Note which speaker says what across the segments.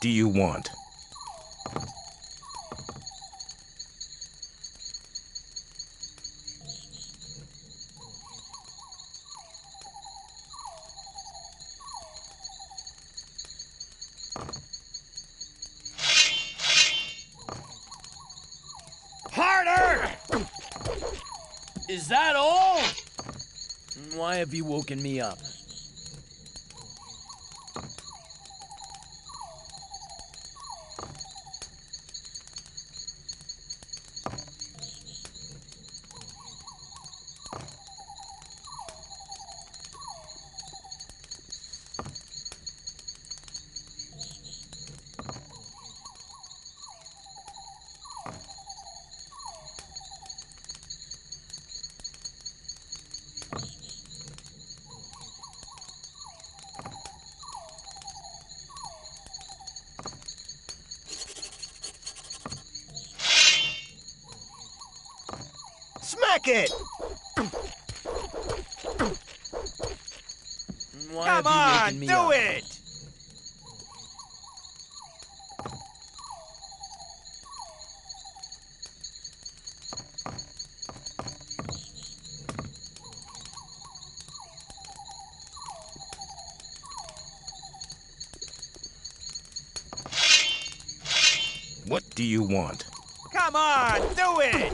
Speaker 1: do you want?
Speaker 2: Harder! Is that all? Why have you woken me up?
Speaker 3: Smack it!
Speaker 2: Why
Speaker 3: Come
Speaker 2: have you
Speaker 3: on,
Speaker 2: woken me
Speaker 3: do
Speaker 2: up?
Speaker 3: it!
Speaker 1: What do you want?
Speaker 3: Come on, do it!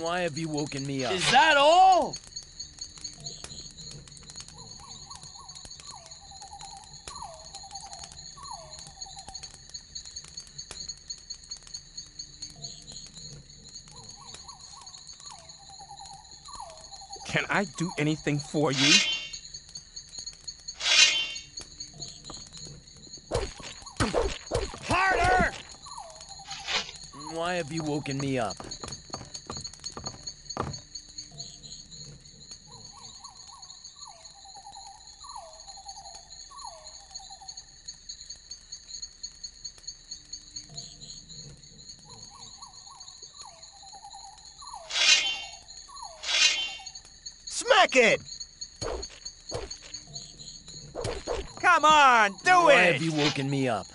Speaker 2: Why have you woken me up? Is that all?
Speaker 1: Can I do anything for you?
Speaker 2: Harder! Why have you woken me up?
Speaker 3: Smack it! Come on, do
Speaker 2: Why
Speaker 3: it!
Speaker 2: have you woken me up?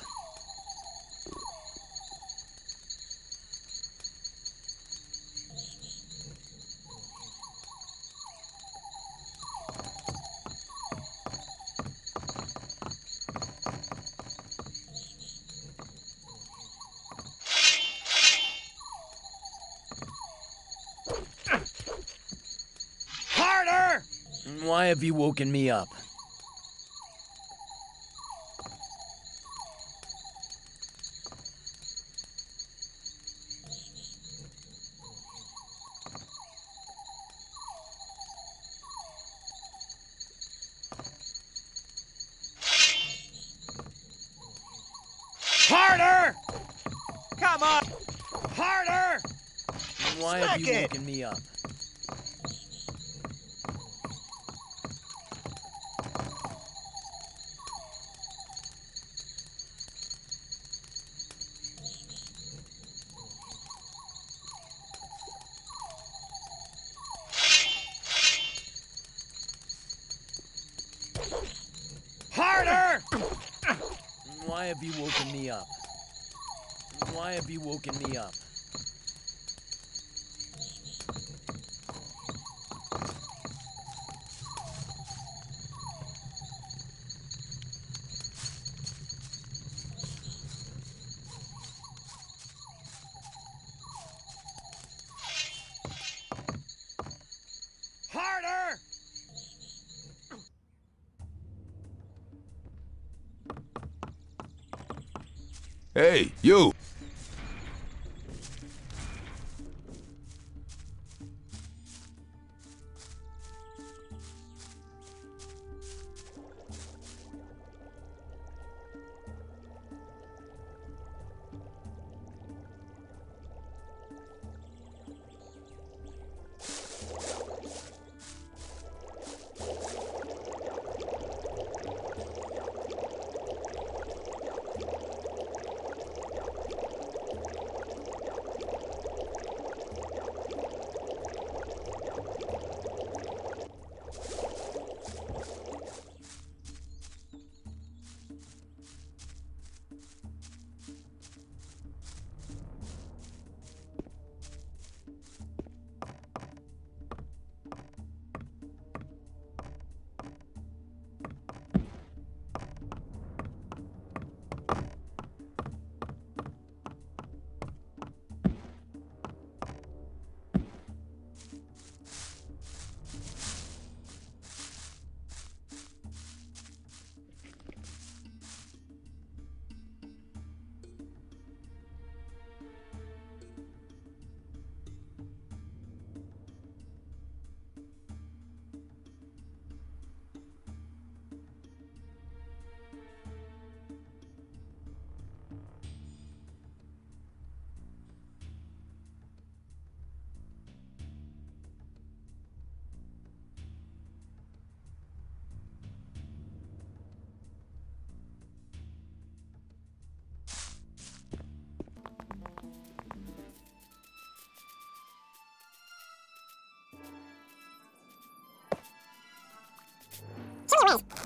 Speaker 3: Harder!
Speaker 2: Why have you woken me up?
Speaker 3: Harder! Come on! Harder!
Speaker 2: Why
Speaker 3: Smack
Speaker 2: have you
Speaker 3: it.
Speaker 2: woken me up?
Speaker 3: Harder!
Speaker 2: Why have you woken me up? Why have you woken me up?
Speaker 4: Hey, you! Show me.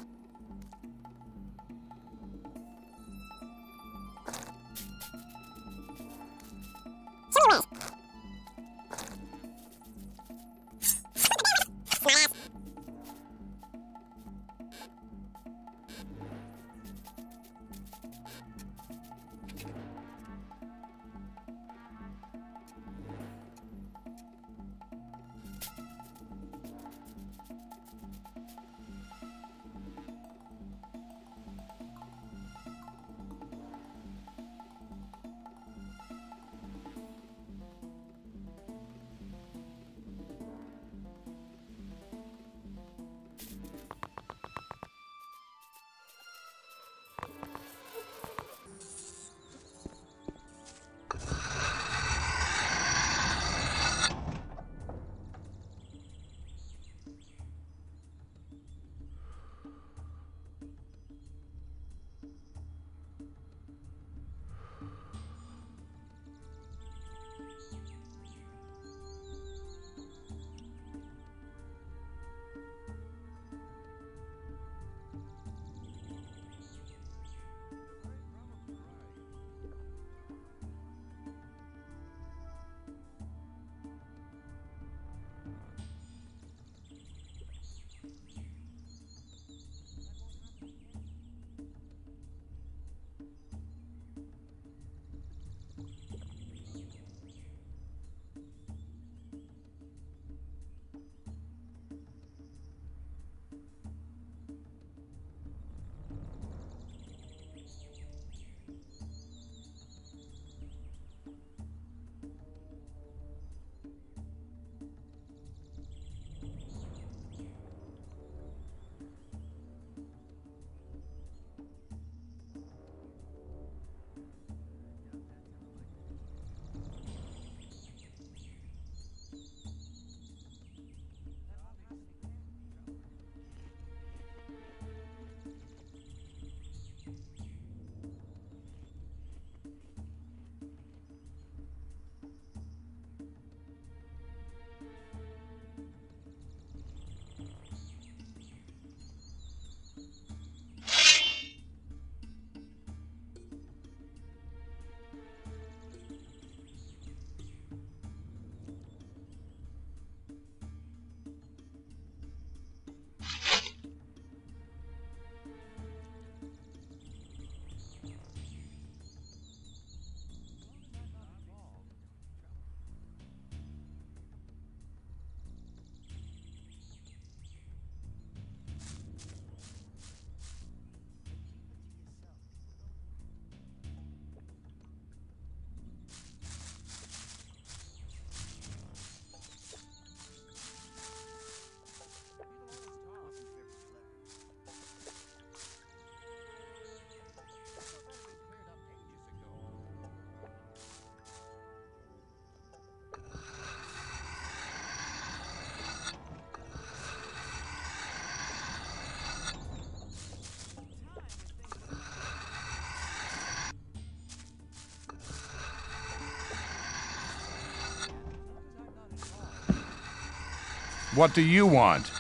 Speaker 5: What do you want?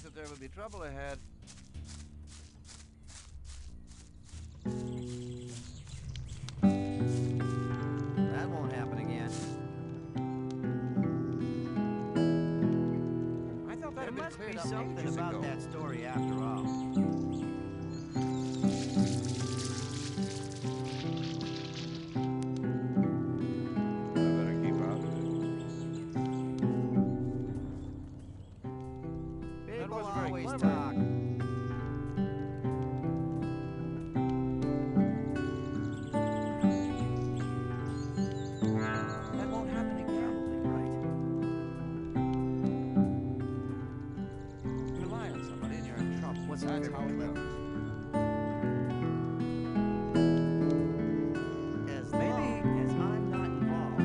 Speaker 5: That there would be trouble ahead. In That's how it goes.
Speaker 3: As long as I'm not involved.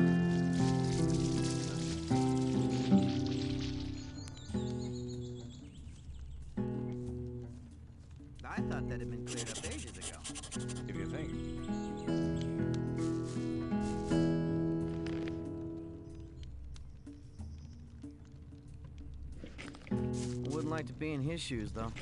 Speaker 3: I thought that had been cleared up ages ago.
Speaker 5: If you think.
Speaker 3: Wouldn't like to be in his shoes, though.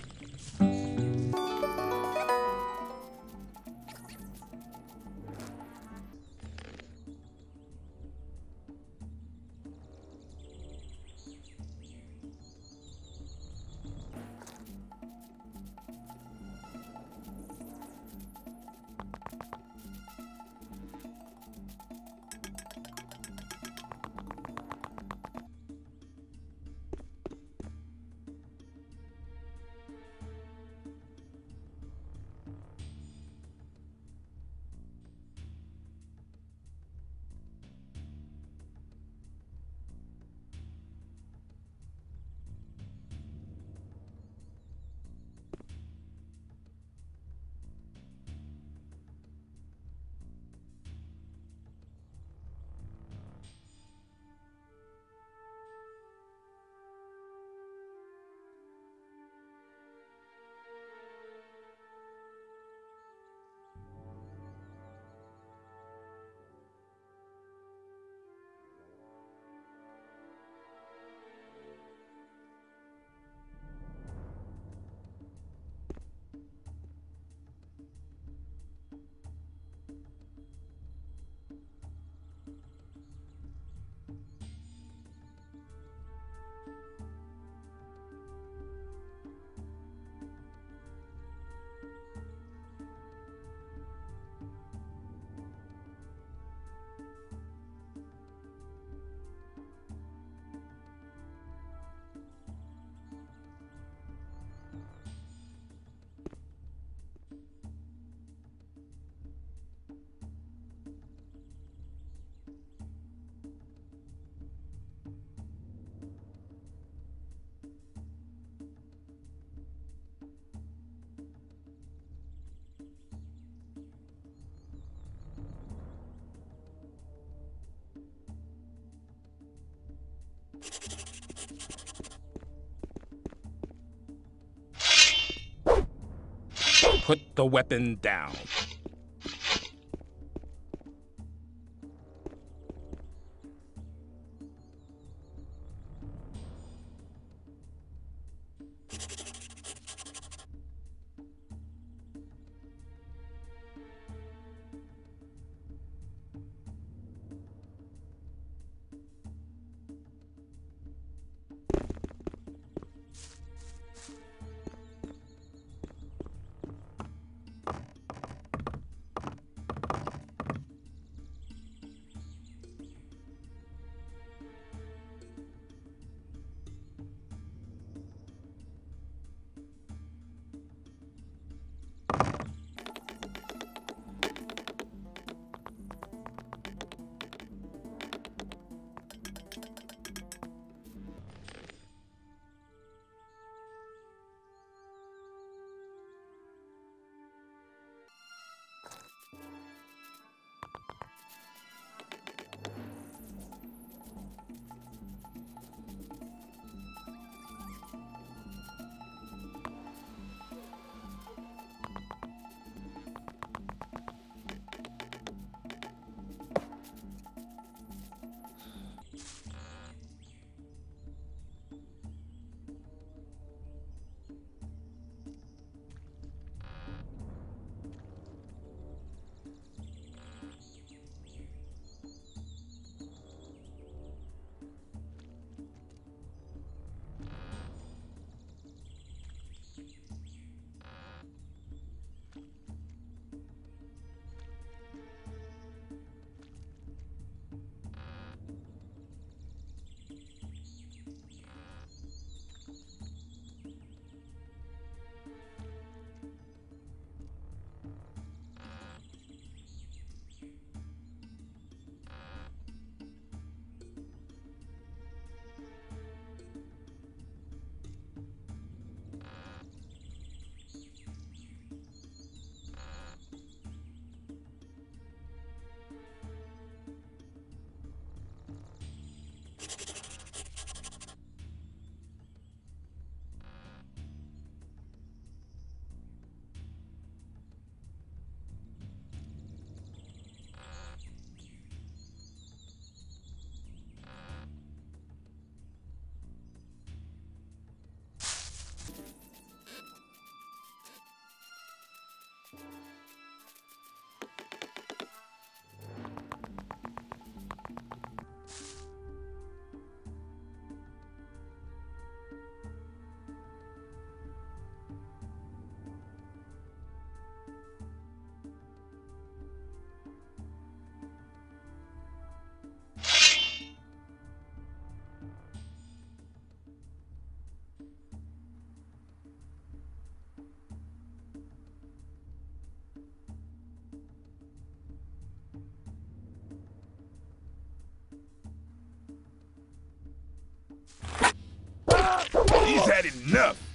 Speaker 1: Put the weapon down.
Speaker 4: you had enough.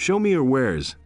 Speaker 6: Show me your wares.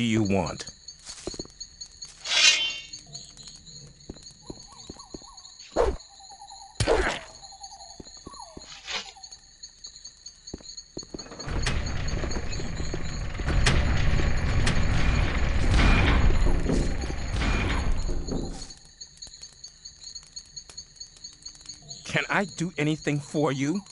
Speaker 1: Do you want? Can I do anything for you?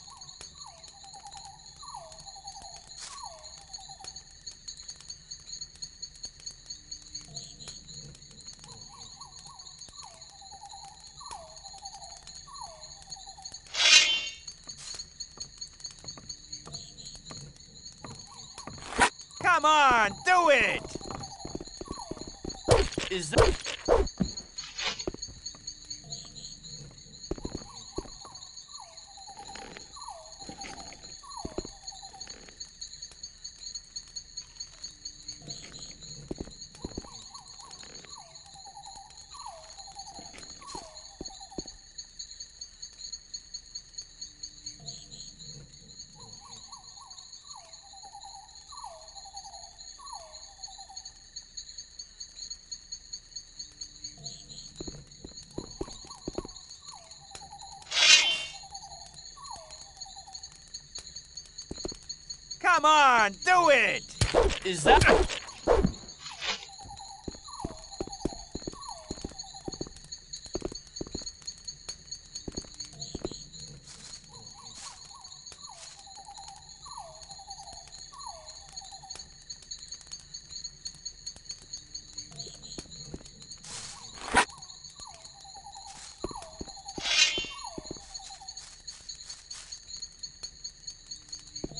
Speaker 3: Come on, do it!
Speaker 2: Is that...
Speaker 3: Come on, do it!
Speaker 2: Is that.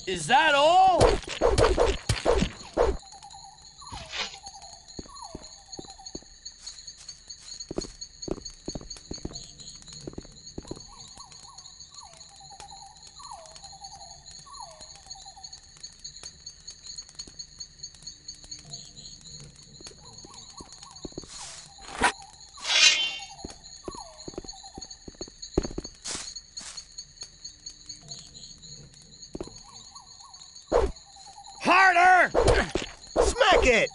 Speaker 2: Is that all?
Speaker 3: Harder! Smack it!